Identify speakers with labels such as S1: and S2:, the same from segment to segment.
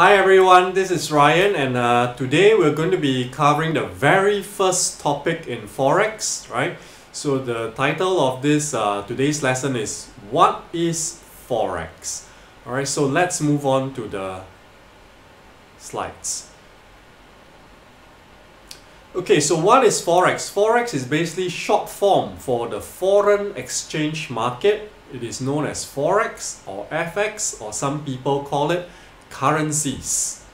S1: Hi everyone, this is Ryan and uh, today we're going to be covering the very first topic in Forex, right? So the title of this uh, today's lesson is What is Forex? Alright, so let's move on to the slides. Okay, so what is Forex? Forex is basically short form for the foreign exchange market. It is known as Forex or FX or some people call it currencies.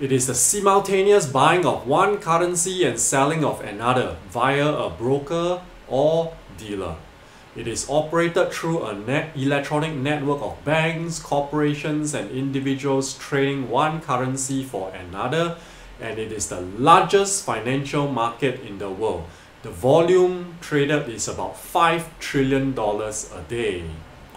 S1: It is the simultaneous buying of one currency and selling of another via a broker or dealer. It is operated through a net electronic network of banks, corporations, and individuals trading one currency for another, and it is the largest financial market in the world. The volume traded is about $5 trillion a day.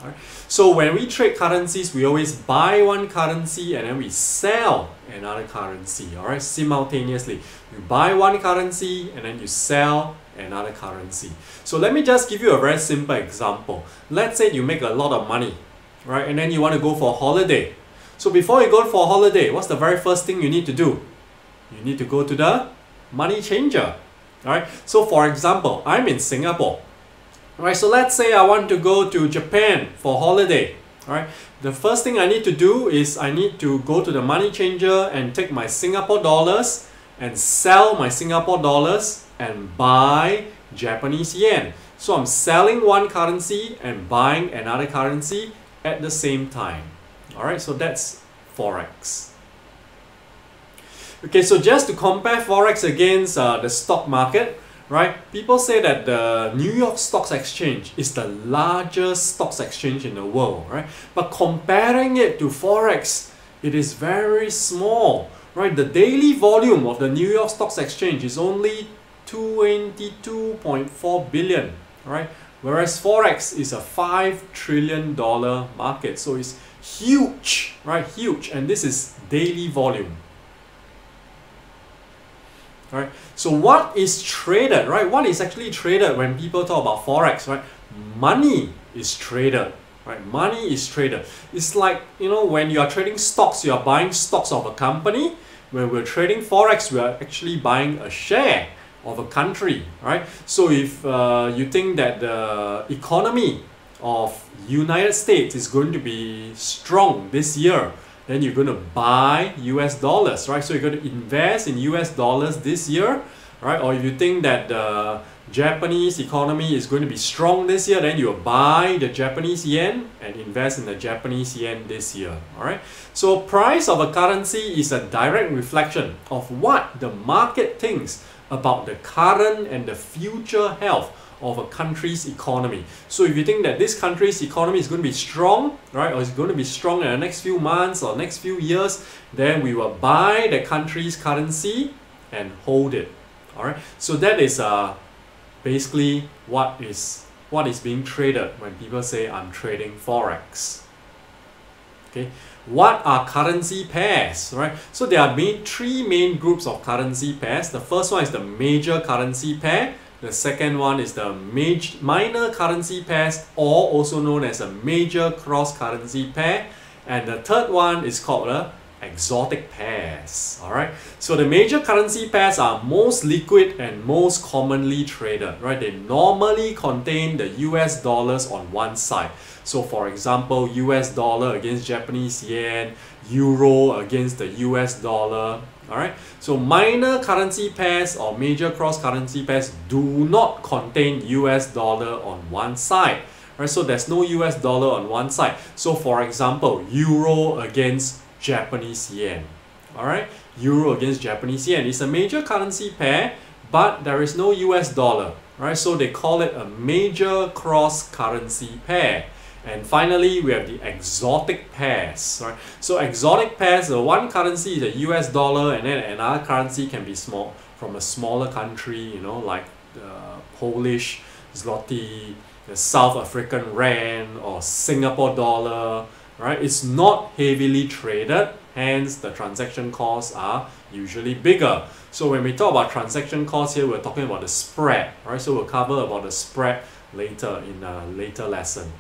S1: Right? So when we trade currencies, we always buy one currency and then we sell another currency, all right, simultaneously. You buy one currency and then you sell another currency. So let me just give you a very simple example. Let's say you make a lot of money, right, and then you want to go for a holiday. So before you go for a holiday, what's the very first thing you need to do? You need to go to the money changer. All right. So for example, I'm in Singapore. Alright, so let's say I want to go to Japan for holiday. Alright, the first thing I need to do is I need to go to the money changer and take my Singapore dollars and sell my Singapore dollars and buy Japanese yen. So I'm selling one currency and buying another currency at the same time. Alright, so that's Forex. Okay, so just to compare Forex against uh, the stock market, right? People say that the New York Stocks Exchange is the largest stocks exchange in the world, right? But comparing it to Forex, it is very small, right? The daily volume of the New York Stocks Exchange is only 22.4 billion, right? Whereas Forex is a 5 trillion dollar market. So it's huge, right? Huge. And this is daily volume. Right. So what is traded, right? What is actually traded when people talk about forex, right? Money is traded, right? Money is traded. It's like you know when you are trading stocks, you are buying stocks of a company. When we're trading forex, we are actually buying a share of a country, right? So if uh, you think that the economy of United States is going to be strong this year, then you're going to buy US dollars, right? So you're going to invest in US dollars this year, right? Or if you think that the Japanese economy is going to be strong this year, then you'll buy the Japanese yen and invest in the Japanese yen this year, all right? So price of a currency is a direct reflection of what the market thinks about the current and the future health of a country's economy. So if you think that this country's economy is going to be strong, right, or is going to be strong in the next few months or next few years, then we will buy the country's currency and hold it. All right. So that is uh, basically what is what is being traded when people say I'm trading forex. Okay. What are currency pairs, right? So there are main, three main groups of currency pairs. The first one is the major currency pair the second one is the major, minor currency pairs or also known as a major cross currency pair. And the third one is called the exotic pairs. Alright, so the major currency pairs are most liquid and most commonly traded. Right, they normally contain the US dollars on one side. So for example, US dollar against Japanese yen, euro against the US dollar, Alright, so minor currency pairs or major cross currency pairs do not contain US dollar on one side. Right, so there's no US dollar on one side. So for example, euro against Japanese yen. Alright, euro against Japanese yen is a major currency pair, but there is no US dollar. Right, so they call it a major cross currency pair. And finally, we have the exotic pairs. Right? So exotic pairs, the one currency is a US dollar and then another currency can be small from a smaller country, you know, like the Polish zloty, the South African rand or Singapore dollar, right? It's not heavily traded, hence the transaction costs are usually bigger. So when we talk about transaction costs here, we're talking about the spread, right? So we'll cover about the spread later in a later lesson.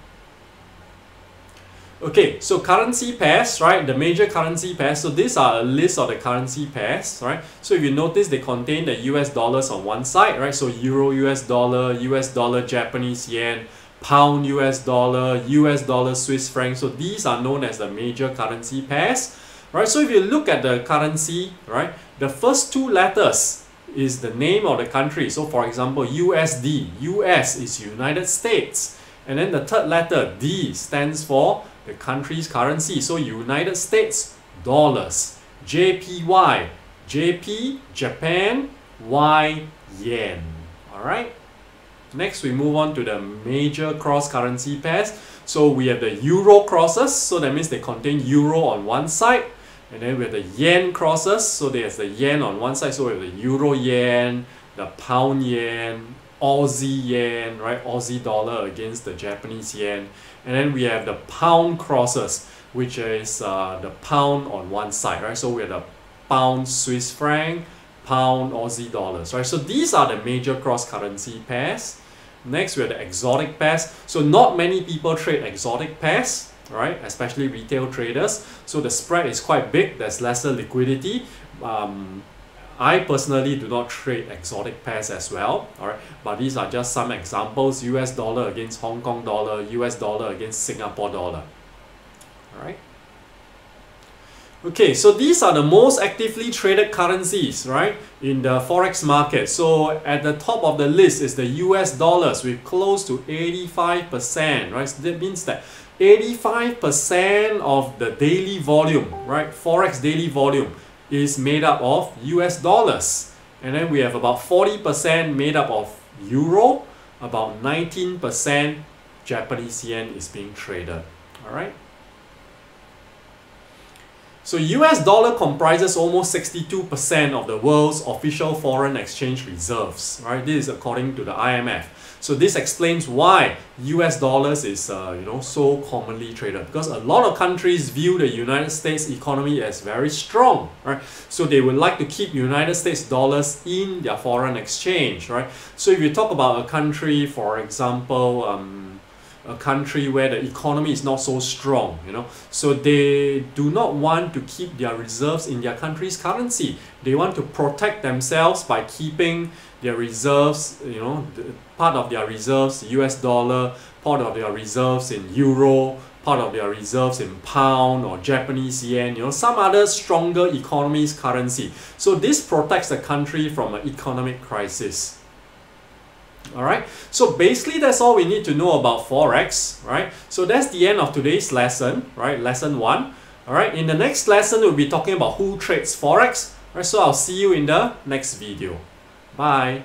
S1: Okay, so currency pairs, right? The major currency pairs. So these are a list of the currency pairs, right? So if you notice, they contain the US dollars on one side, right? So Euro US dollar, US dollar Japanese yen, pound US dollar, US dollar Swiss franc. So these are known as the major currency pairs, right? So if you look at the currency, right? The first two letters is the name of the country. So for example, USD, US is United States. And then the third letter, D, stands for the country's currency. So United States dollars, JPY, JP, Japan, Y, yen. Alright. Next, we move on to the major cross-currency pairs. So we have the euro crosses, so that means they contain euro on one side. And then we have the yen crosses, so there's the yen on one side, so we have the euro yen, the pound yen, Aussie yen, right? Aussie dollar against the Japanese yen. And then we have the pound crosses, which is uh, the pound on one side, right? So we have the pound Swiss franc, pound Aussie dollars, right? So these are the major cross-currency pairs. Next, we have the exotic pairs. So not many people trade exotic pairs, right? Especially retail traders. So the spread is quite big. There's lesser liquidity. Um, I personally do not trade exotic pairs as well, alright, but these are just some examples, US dollar against Hong Kong dollar, US dollar against Singapore dollar, alright. Okay, so these are the most actively traded currencies, right, in the forex market. So at the top of the list is the US dollars with close to 85%, right? So that means that 85% of the daily volume, right, forex daily volume is made up of US dollars. And then we have about 40% made up of euro, about 19% Japanese yen is being traded. All right. So US dollar comprises almost 62% of the world's official foreign exchange reserves, right? This is according to the IMF. So this explains why US dollars is uh, you know so commonly traded because a lot of countries view the United States economy as very strong, right? So they would like to keep United States dollars in their foreign exchange, right? So if you talk about a country, for example, um, a country where the economy is not so strong, you know, so they do not want to keep their reserves in their country's currency. They want to protect themselves by keeping their reserves, you know, part of their reserves US dollar, part of their reserves in euro, part of their reserves in pound or Japanese yen, you know, some other stronger economies currency. So this protects the country from an economic crisis. Alright, so basically that's all we need to know about Forex, right? So that's the end of today's lesson, right? Lesson 1. Alright, in the next lesson we'll be talking about who trades Forex. Right, so I'll see you in the next video. Bye.